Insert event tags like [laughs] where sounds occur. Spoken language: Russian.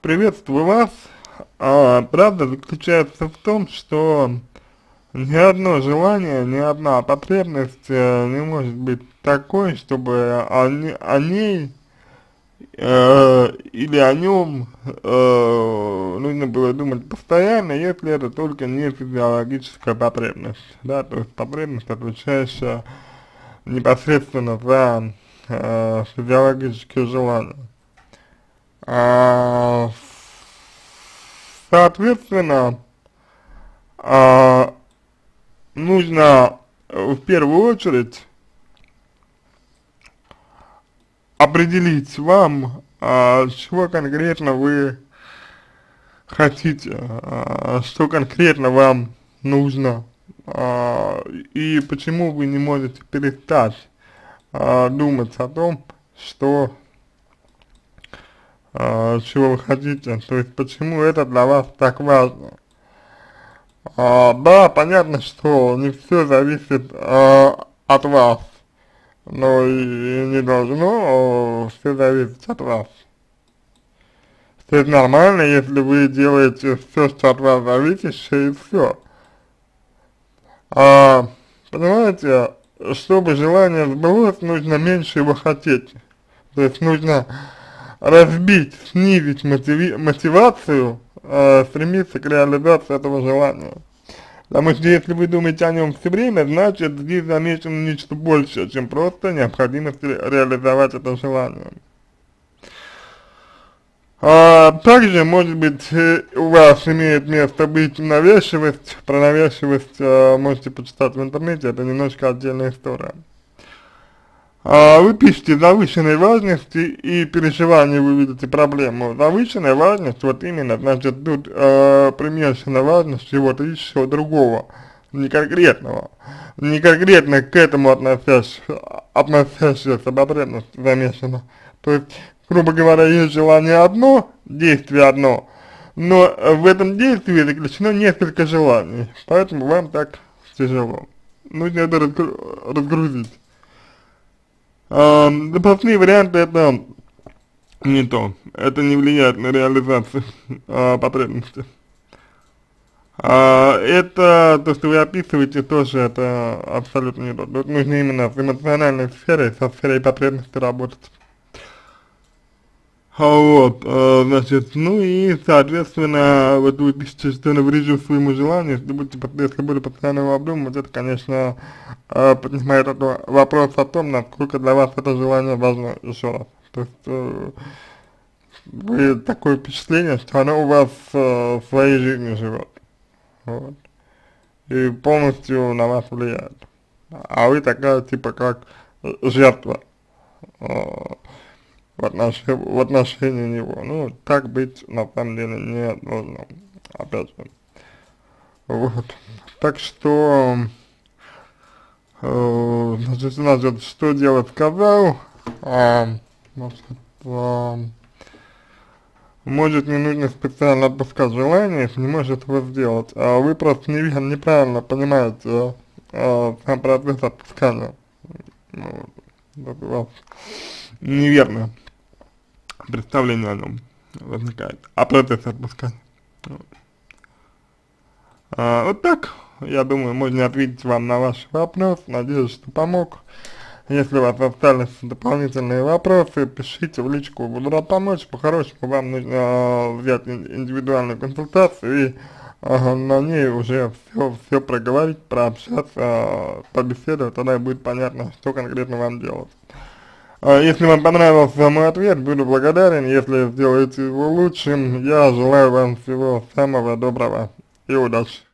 Приветствую вас. А, правда заключается в том, что ни одно желание, ни одна потребность э, не может быть такой, чтобы о, о ней э, или о нем э, нужно было думать постоянно, если это только не физиологическая потребность, да, то есть потребность, отвечающая непосредственно за э, физиологические желания. А, соответственно, а, нужно в первую очередь определить вам, а, чего конкретно вы хотите, что конкретно вам нужно, и почему вы не можете перестать думать о том, что а, чего вы хотите, то есть почему это для вас так важно. А, да, понятно, что не все зависит а, от вас, но и не должно все зависеть от вас. То есть нормально, если вы делаете все, что от вас зависящее, и все. А, понимаете, чтобы желание сбылось, нужно меньше его хотеть. То есть нужно разбить, снизить мотиви мотивацию, э, стремиться к реализации этого желания. Потому что если вы думаете о нем все время, значит здесь замечено нечто большее, чем просто необходимость ре реализовать это желание. А, также, может быть, э, у вас имеет место быть навязчивость, про навязчивость а, можете почитать в интернете, это немножко отдельная история. А, вы пишете завышенной важности и переживания вы видите проблему. Завышенная важность, вот именно, значит, тут э, примешана важность чего-то еще другого, не конкретного, не конкретно к этому относящаяся, относящаяся потребность замешана. То есть, грубо говоря, есть желание одно, действие одно, но в этом действии заключено несколько желаний, поэтому вам так тяжело. Нужно это разгрузить. Запасные варианты это не то, это не влияет на реализацию [laughs] а, потребности. А, это, то, что вы описываете, тоже это абсолютно не то. Тут нужно именно с эмоциональной сферой, со сферой потребности работать. А вот, э, значит, ну и, соответственно, вот вы пишете, что наврежу своему желанию, если будете, если буду постоянно обдумывать, это, конечно, э, поднимает вопрос о том, насколько для вас это желание важно, еще раз. То есть, э, вы такое впечатление, что оно у вас э, своей жизнью живет, вот, и полностью на вас влияет. А вы такая, типа, как жертва, э, в отношении, в отношении него. Ну, так быть на самом деле не должно, опять же. Вот. Так что, э, значит, значит, что делать сказал, а, значит, а, может не нужно специально отпускать желание, если не может его сделать, а вы просто неверно, неправильно понимаете а, сам процесс отпускания. Ну, вот, у вас неверно представление о нем возникает, а процесс отпускания. Вот. А, вот так, я думаю, можно ответить вам на ваш вопрос, надеюсь, что помог. Если у вас остались дополнительные вопросы, пишите в личку, буду рад помочь. По-хорошему вам нужно э, взять индивидуальную консультацию и на ней уже все, все проговорить, прообщаться, э, побеседовать, тогда будет понятно, что конкретно вам делать. А если вам понравился мой ответ, буду благодарен, если сделаете его лучшим. Я желаю вам всего самого доброго и удачи.